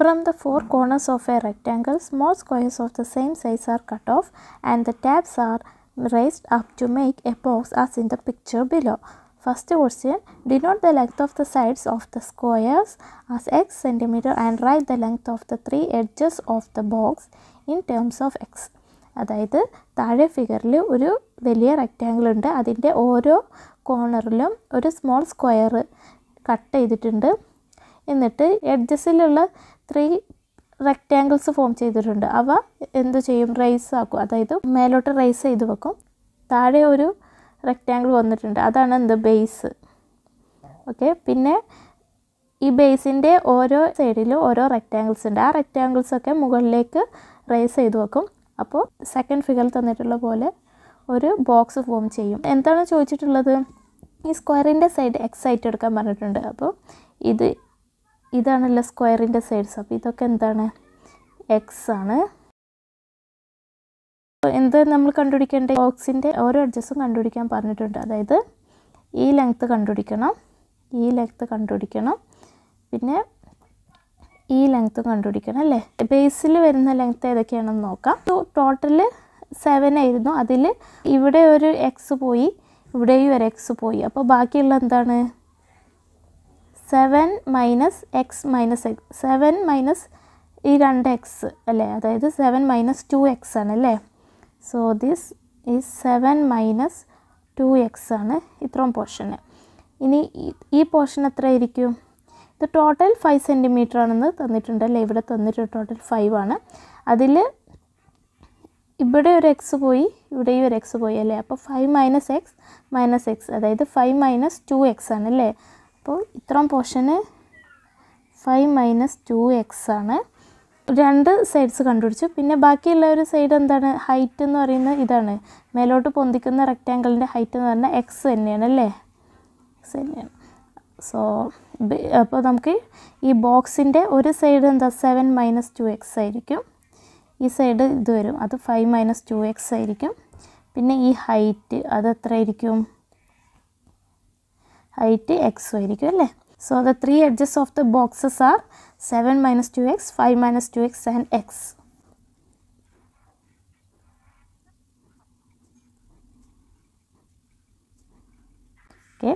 From the four corners of a rectangle, small squares of the same size are cut off and the tabs are raised up to make a box as in the picture below. First question, denote the length of the sides of the squares as x centimeter and write the length of the three edges of the box in terms of x. അതായത് താഴെ ഫിഗറിൽ ഒരു വലിയ rectangle ഉണ്ട് അതിന്റെ ഓരോ കോർണറിലും ഒരു small square cut ചെയ്തിട്ടുണ്ട് എന്നിട്ട് എഡ്ജസിലുള്ള ത്രീ റെക്റ്റാങ്കിൾസ് ഫോം ചെയ്തിട്ടുണ്ട്. അവ എന്തു ചെയ്യും? റൈസ് ആക്കും. അതായത് മേലോട്ട് റൈസ് ചെയ്ത് വെക്കും. താഴെ ഒരു റെക്റ്റാങ്കിൾ വന്നിട്ടുണ്ട്. അതാണ് എന്ത്? ബേസ് ഓക്കെ പിന്നെ ഈ ബേസിന്റെ ഓരോ സൈഡിലും ഓരോ റെക്റ്റാങ്കിൾസ് ഉണ്ട്. ആ റെക്റ്റാങ്കിൾസൊക്കെ മുകളിലേക്ക് റൈസ് ചെയ്ത് വെക്കും. അപ്പോൾ സെക്കൻഡ് ഫിഗർ തന്നിട്ടുള്ള പോലെ ഒരു ബോക്സ് ഫോം ചെയ്യും. എന്താണ് ചോദിച്ചിട്ടുള്ളത്? ഈ സ്ക്വയറിന്റെ സൈഡ് എക്സ് ആയിട്ട് എടുക്കാൻ പറഞ്ഞിട്ടുണ്ട്. അപ്പോൾ ഇത് ഇതാണല്ലോ സ്ക്വയറിന്റെ സൈഡ്സ് അപ്പോൾ ഇതൊക്കെ എന്താണ്? എക്സ് ആണ്. എന്ത് നമ്മൾ കണ്ടുപിടിക്കേണ്ട ബോക്സിന്റെ ഓരോ അഡ്ജസ്റ്റും കണ്ടുപിടിക്കാൻ പറഞ്ഞിട്ടുണ്ട്. അതായത് ഈ ലെങ്ത്ത് കണ്ടുപിടിക്കണം ഈ ലെങ്ത്ത് കണ്ടുപിടിക്കണം പിന്നെ ഈ ലെങ്ത്തും കണ്ടുപിടിക്കണം അല്ലേ? ബേസിൽ വരുന്ന ലെങ്ത്ത് ഏതൊക്കെയാണെന്ന് നോക്കാം. ടോട്ടൽ സെവൻ ആയിരുന്നു. അതിൽ ഇവിടെ ഒരു എക്സ് പോയി ഇവിടെയും ഒരു എക്സ് പോയി. അപ്പോൾ ബാക്കിയുള്ള എന്താണ്? Seven minus X minus X seven minus ഈ രണ്ട് എക്സ് അല്ലേ? അതായത് സെവൻ മൈനസ് ടു എക്സ് ആണ് അല്ലേ? So this is seven minus two X ആണ് ഇത്രയും പോർഷന് ഇനി ഈ പോർഷൻ എത്ര ആയിരിക്കും? ഇത് ടോട്ടൽ ഫൈവ് സെന്റിമീറ്റർ ആണെന്ന് തന്നിട്ടുണ്ട് അല്ലേ? ഇവിടെ തന്നിട്ടുണ്ട് ടോട്ടൽ ഫൈവ് ആണ്. അതിൽ ഇവിടെ ഒരു എക്സ് പോയി ഇവിടെയും ഒരു എക്സ് പോയി അല്ലേ? അപ്പോൾ five minus x minus x അതായത് ഫൈവ് മൈനസ് ടു എക്സ് ആണ് അല്ലേ? അപ്പോൾ ഇത്രയും പോർഷന് ഫൈവ് മൈനസ് ടു എക്സ് ആണ്. രണ്ട് സൈഡ്സ് കണ്ടുപിടിച്ചു. പിന്നെ ബാക്കിയുള്ള ഒരു സൈഡ് എന്താണ്? ഹൈറ്റ് എന്ന് പറയുന്നത് ഇതാണ്. മേലോട്ട് പൊന്തിക്കുന്ന റെക്റ്റാങ്കിളിന്റെ ഹൈറ്റ് എന്ന് പറഞ്ഞാൽ എക്സ് തന്നെയാണ് അല്ലേ? എക്സ് തന്നെയാണ്. സോ അപ്പോൾ നമുക്ക് ഈ ബോക്സിന്റെ ഒരു സൈഡ് എന്താ? സെവൻ മൈനസ് ടു എക്സ് ആയിരിക്കും. ഈ സൈഡ് ഇത് വരും. അത് ഫൈവ് മൈനസ് ടു എക്സ് ആയിരിക്കും. പിന്നെ ഈ ഹൈറ്റ് അത് എത്ര ആയിരിക്കും? ഹൈറ്റ് എക്സ് ആയിരിക്കും അല്ലേ? So the three edges of the boxes are seven minus two X five minus two X and X okay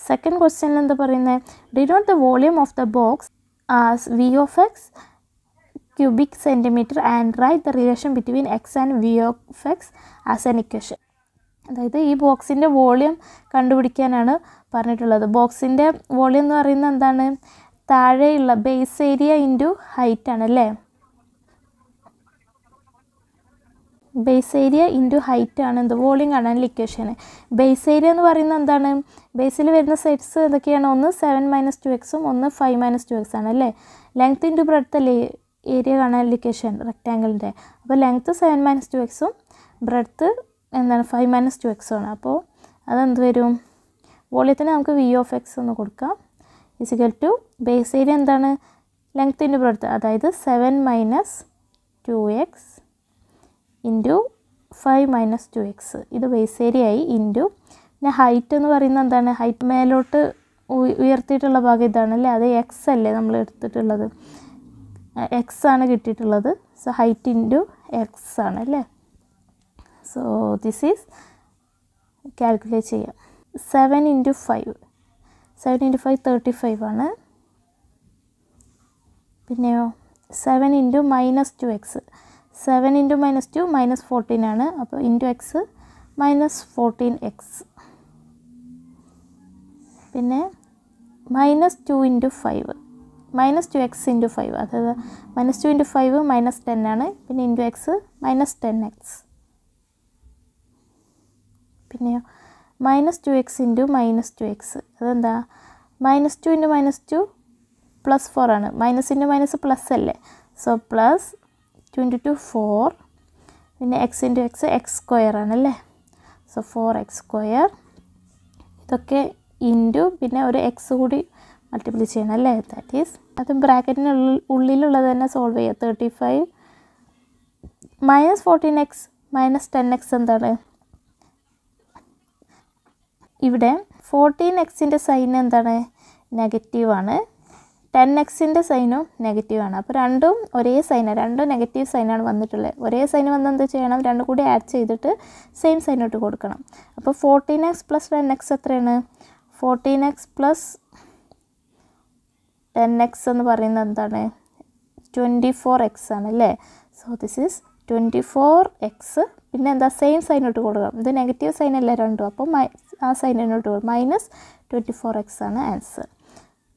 second ക്വസ്റ്റ്യനിൽ എന്താ പറയുന്നത് denote the volume of the box as V of X cubic centimetre and write the relation between X and V of X as an equation അതായത് ഈ ബോക്സിന്റെ volume കണ്ടുപിടിക്കാനാണ് പറഞ്ഞിട്ടുള്ളത്. ബോക്സിന്റെ volume എന്ന് പറയുന്നത് എന്താണ്? താഴെയുള്ള ബേസ് ഏരിയ ഇന്റു ഹൈറ്റ് ആണല്ലേ ബേസ് ഏരിയ ഇന്റു ഹൈറ്റ് ആണ്. എന്ത്? വോളിയം കാണാനുള്ള ഇക്വേഷൻ ബേസ് ഏരിയ എന്ന് പറയുന്നത് എന്താണ്? ബേസിൽ വരുന്ന സെറ്റ്സ് എന്തൊക്കെയാണ്? ഒന്ന് സെവൻ മൈനസ് ടു എക്സും ഒന്ന് ഫൈവ് മൈനസ് ടു എക്സ് ആണ് അല്ലേ? ലെങ്ത് ഇന്റു ബ്രെഡ്ത്ത് അല്ലേ? ഏരിയ കാണാനുള്ള ഇക്വേഷൻ റെക്റ്റാങ്കിളിന്റെ അപ്പോൾ ലെങ്ത്ത് സെവൻ മൈനസ് ടു എക്സും ബ്രെഡ്ത്ത് എന്താണ്? ഫൈവ് മൈനസ് ടു എക്സും ആണ്. അപ്പോൾ അതെന്ത് വരും? വോളിയത്തിന് നമുക്ക് വി ഓഫ് എക്സ് എന്ന് കൊടുക്കാം. Is equal to base area എന്താണ്? ലെങ്ത് ഇന്റു അതായത് seven minus two X into five minus two X ഇത് ബേസ് ഏരിയ ആയി ഇന്റു പിന്നെ ഹൈറ്റ് എന്ന് പറയുന്നത് എന്താണ്? ഹൈറ്റ് മേലോട്ട് ഉയർത്തിയിട്ടുള്ള ഭാഗം ഇതാണല്ലേ അത് എക്സ് അല്ലേ നമ്മൾ എടുത്തിട്ടുള്ളത്? എക്സ് ആണ് കിട്ടിയിട്ടുള്ളത്. സോ ഹൈറ്റ് ഇന്റു എക്സ് ആണ് അല്ലേ? സോ ദിസ് ഈസ് കാൽക്കുലേറ്റ് ചെയ്യാം. Seven into five seven into five thirty five ആണ്. പിന്നെയോ seven into minus two X seven into minus two minus fourteen ആണ്. അപ്പോൾ into X minus fourteen X പിന്നെ minus two into five minus two X into five അതായത് minus two into five minus ten ആണ്. പിന്നെ into X minus ten X പിന്നെയോ minus two X into minus two X. അതെന്താ? Minus two into minus two plus four ആണ്. Minus into minus plus അല്ലേ? So plus two into two four. പിന്നെ X into X X square ആണല്ലേ so four X square. ഇതൊക്കെ into പിന്നെ ഒരു X കൂടി multiply ചെയ്യണം അല്ലേ? ദാറ്റ് ഈസ് അത് ബ്രാക്കറ്റിന് ഉള്ളിലുള്ളത് തന്നെ സോൾവ് ചെയ്യുക. Thirty five minus fourteen X minus ten X എന്താണ്? ഇവിടെ ഫോർട്ടീൻ എക്സിന്റെ സൈൻ എന്താണ്? നെഗറ്റീവാണ് ടെൻ എക്സിന്റെ സൈനും നെഗറ്റീവാണ് അപ്പോൾ രണ്ടും ഒരേ സൈനാണ് രണ്ടും നെഗറ്റീവ് സൈനാണ് വന്നിട്ടുള്ളത്. ഒരേ സൈൻ വന്ന് എന്ത് ചെയ്യണം? രണ്ടും കൂടി ആഡ് ചെയ്തിട്ട് സെയിം സൈനോട്ട് കൊടുക്കണം. അപ്പോൾ fourteen X plus ten X എത്രയാണ്? Fourteen X plus ten X എന്ന് പറയുന്നത് എന്താണ്? ട്വന്റി ഫോർ എക്സ് ആണ് അല്ലേ? So this is twenty four X പിന്നെ എന്താ? സെയിം സൈനോട്ട് കൊടുക്കണം. ഇത് നെഗറ്റീവ് സൈൻ അല്ലേ രണ്ടും? അപ്പോൾ ആ ഇട്ട് പോകും. മൈനസ് ട്വന്റി ഫോർ എക്സ് ആണ് answer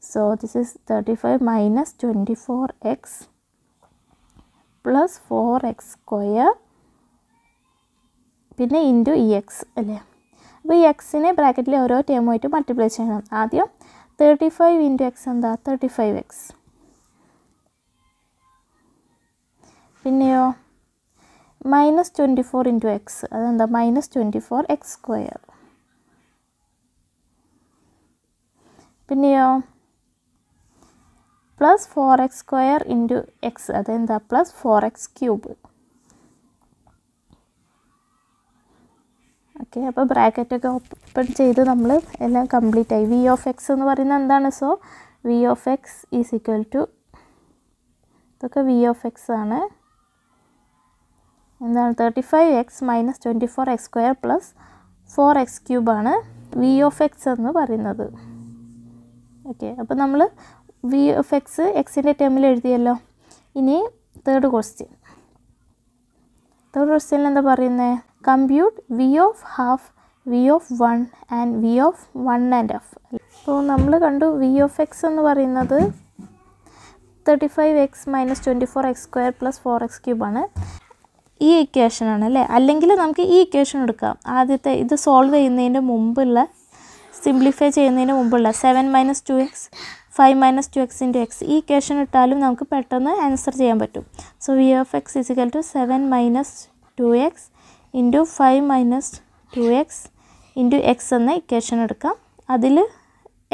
so this is thirty five minus twenty four X plus four X square പിന്നെ ഇന്റു ഇ എക്സ് അല്ലേ? അപ്പോൾ ഈ എക്സിനെ ബ്രാക്കറ്റിലെ ഓരോ ടേമുമായിട്ട് മൾട്ടിപ്ലൈ ചെയ്യണം. ആദ്യം തേർട്ടി ഫൈവ് ഇന്റു എക്സ് എന്താ? തേർട്ടി ഫൈവ് എക്സ് പിന്നെയോ? Minus twenty four into x അതെന്താ? Minus twenty four x square പിന്നെയോ? Plus four x square into x അതെന്താ? Plus four x cube okay അപ്പോൾ ബ്രാക്കറ്റൊക്കെ ഓപ്പൺ ചെയ്ത് നമ്മൾ എല്ലാം കംപ്ലീറ്റ് ആയി. വി ഓഫ് എക്സ് എന്ന് പറയുന്നത് എന്താണ്? So v of x is equal to ഇതൊക്കെ വി ഓഫ് എക്സ് ആണ്. എന്താണ്? Thirty five x minus twenty four x square plus four x ക്യൂബാണ് V of X എന്ന് പറയുന്നത്. ഓക്കെ അപ്പോൾ നമ്മൾ വി എഫ് എക്സ് എക്സിന്റെ ടേമിൽ എഴുതിയല്ലോ. ഇനി തേർഡ് ക്വസ്റ്റ്യൻ തേർഡ് ക്വസ്റ്റ്യനിൽ എന്താ പറയുന്നത് compute v of half v of one and v of one and half അപ്പോൾ നമ്മൾ കണ്ടു വി ഓഫ് എക്സ് എന്ന് പറയുന്നത് thirty five x minus twenty four x square plus four x ക്യൂബാണ് ഈ ഇക്വേഷനാണ് അല്ലേ? അല്ലെങ്കിൽ നമുക്ക് ഈ ഇക്വേഷൻ എടുക്കാം. ആദ്യത്തെ ഇത് സോൾവ് ചെയ്യുന്നതിന്റെ മുമ്പുള്ള സിംപ്ലിഫൈ ചെയ്യുന്നതിന് മുമ്പുള്ള seven minus two x five minus two x into x ഈ ഇക്വേഷൻ ഇട്ടാലും നമുക്ക് പെട്ടെന്ന് ആൻസർ ചെയ്യാൻ പറ്റും. So v of x is equal to seven minus two x into five minus two x into x എന്ന equation എടുക്കാം. അതിൽ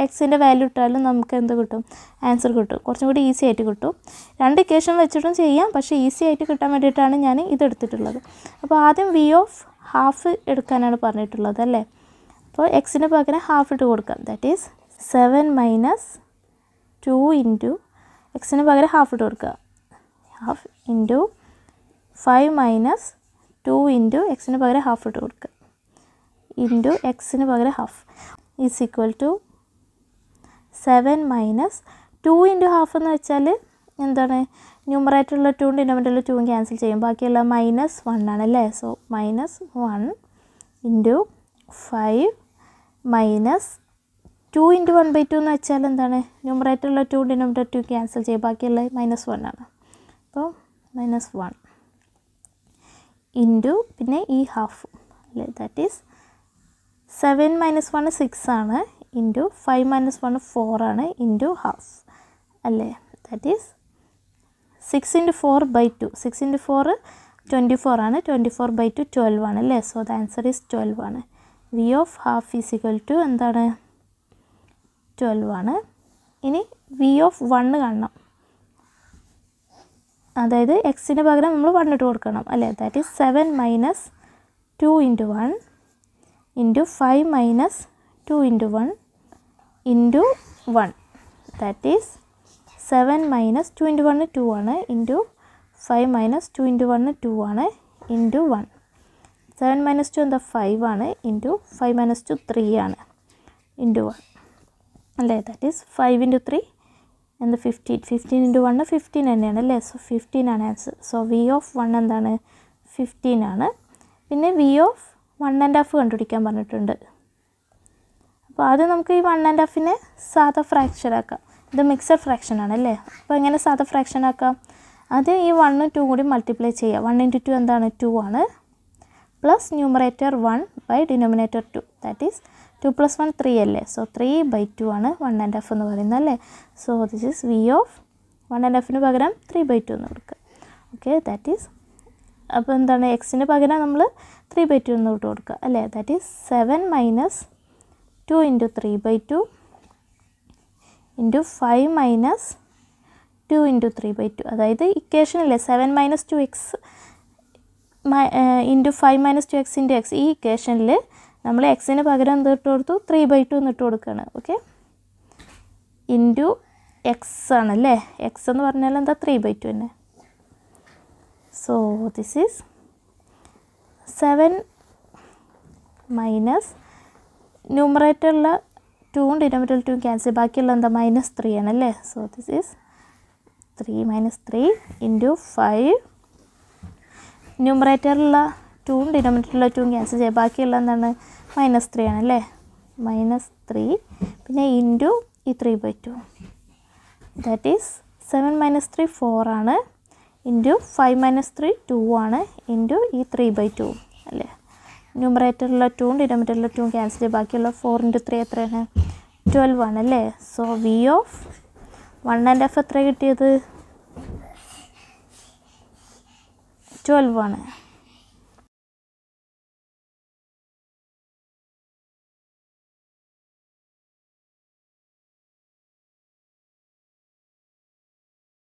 എക്സിന്റെ വാല്യൂ ഇട്ടാലും നമുക്ക് എന്ത് കിട്ടും? ആൻസർ കിട്ടും. കുറച്ചും കൂടി ഈസി ആയിട്ട് കിട്ടും. രണ്ട് ഇക്വേഷൻ വെച്ചിട്ടും ചെയ്യാം പക്ഷേ ഈസി ആയിട്ട് കിട്ടാൻ വേണ്ടിയിട്ടാണ് ഞാൻ ഇത് എടുത്തിട്ടുള്ളത്. അപ്പോൾ ആദ്യം വി ഓഫ് ഹാഫ് എടുക്കാനാണ് പറഞ്ഞിട്ടുള്ളത് അല്ലേ? അപ്പോൾ എക്സിന് പകരം ഹാഫ് ഇട്ട് കൊടുക്കാം. That is seven minus two into എക്സിന് പകരം ഹാഫ് ഇട്ട് കൊടുക്കുക. Half into five minus two into എക്സിന് പകരം ഹാഫ് ഇട്ട് കൊടുക്കുക. ഇന്റു എക്സിന് പകരം half is equal to seven minus two into half എന്ന് വെച്ചാൽ എന്താണ്? ന്യൂമറേറ്ററിലുള്ള ടൂ ഡിനോമിനേറ്ററിലുള്ള ടൂവും ക്യാൻസൽ ചെയ്യും. ബാക്കിയുള്ള മൈനസ് വൺ ആണല്ലേ so minus one into five minus two into one by two എന്ന് വെച്ചാൽ എന്താണ്? ന്യൂമറേറ്ററിലുള്ള ടു ഡിനോമിനേറ്റർ ടു ക്യാൻസൽ ചെയ്യും. ബാക്കിയുള്ള മൈനസ് വൺ ആണ്. അപ്പോൾ മൈനസ് വൺ ഇന്റു പിന്നെ ഈ ഹാഫ് അല്ലേ? That is seven minus one six ആണ് into five minus one four ആണ് ഇന്റു ഹാഫ് അല്ലേ? That is six into four by two six into four twenty four ആണ്. Twenty four by two twelve ആണ്. അല്ലേ? So the answer is twelve ആണ്. V of half is equal to എന്താണ്? Twelve ആണ്. ഇനി V of one കാണണം. അതായത് എക്സിന് പകരം നമ്മൾ വൺ ഇട്ട് കൊടുക്കണം അല്ലേ? That is seven minus two into one into five minus two into one into one that is seven minus two into one two ആണ് into five minus two into one two ആണ് into one seven minus two എന്താ five ആണ് into five minus two three ആണ് into one അല്ലേ? That is five into three എന്ത് fifteen fifteen into one fifteen തന്നെയാണ് അല്ലേ? So fifteen ആണ് answer so v of one എന്താണ്? ഫിഫ്റ്റീൻ ആണ്. പിന്നെ v of one and half കണ്ടുപിടിക്കാൻ പറഞ്ഞിട്ടുണ്ട്. അപ്പോൾ ആദ്യം നമുക്ക് ഈ വൺ ആൻഡ് ഹാഫിനെ സാധാ ഫ്രാക്ഷൻ ആക്കാം. ഇത് മിക്സഡ് ഫ്രാക്ഷൻ ആണ് അല്ലേ? അപ്പോൾ എങ്ങനെ സാധാ ഫ്രാക്ഷൻ ആക്കാം? ആദ്യം ഈ വണ്ണും ടു കൂടി മൾട്ടിപ്ലൈ ചെയ്യുക വൺ ഇന്റു ടു എന്താണ്? ടു ആണ്. Plus numerator one by denominator two that is two plus one three അല്ലേ? സോ ത്രീ ബൈ ടു ആണ് വൺ ആൻഡ് എഫ് എന്ന് പറയുന്നത് അല്ലേ? So this is v of one and എഫിന് പകരം ത്രീ ബൈ ടു എന്ന് കൊടുക്കുക. ഓക്കെ ദാറ്റ് ഈസ് അപ്പോൾ എന്താണ്? എക്സിന് പകരം നമ്മൾ ത്രീ ബൈ ടു എന്ന് ഇട്ട് കൊടുക്കുക അല്ലേ? That is seven minus two into three by two into five minus two into three by two അതായത് ഇക്വേഷനില്ലേ seven minus two x into five minus two x into x ഈ ഇക്വേഷനിൽ നമ്മൾ എക്സിന് പകരം എന്ത് ഇട്ട് കൊടുത്തു? ത്രീ ബൈ ടു എന്ന് ഇട്ട് കൊടുക്കുകയാണ് ഓക്കെ ഇന്റു എക്സ് ആണല്ലേ? എക്സ് എന്ന് പറഞ്ഞാൽ എന്താ? ത്രീ ബൈ ടു തന്നെ. So this is seven minus ന്യൂമറേറ്ററിൽ ടൂവും ഡിനോമിനേറ്ററിൽ ടൂവും ക്യാൻസൽ ബാക്കിയുള്ള എന്താ? മൈനസ് ത്രീ ആണല്ലേ? So this is three minus three into five ന്യൂമറേറ്ററിലുള്ള ടൂവും ഡിനോമിനേറ്ററിലുള്ള ടൂവും ക്യാൻസൽ ചെയ്യുക ബാക്കിയുള്ള എന്താണ്? മൈനസ് ത്രീ ആണല്ലേ മൈനസ് ത്രീ പിന്നെ ഇന്റു ഈ three by two that is seven minus three four ആണ്. Into five minus three two ആണ്. ഇന്റു ഈ ത്രീ ബൈ ടു അല്ലേ? ന്യൂമറേറ്ററിലുള്ള ടൂവും ഡിനോമിനേറ്ററിലുള്ള ടൂവും ക്യാൻസൽ ചെയ്യാം. ബാക്കിയുള്ള ഫോർ ഇന്റു ത്രീ എത്രയാണ്? ട്വൽവ് ആണ് അല്ലേ? So v of one and half എത്ര കിട്ടിയത്? ട്വൽവ് ആണ്.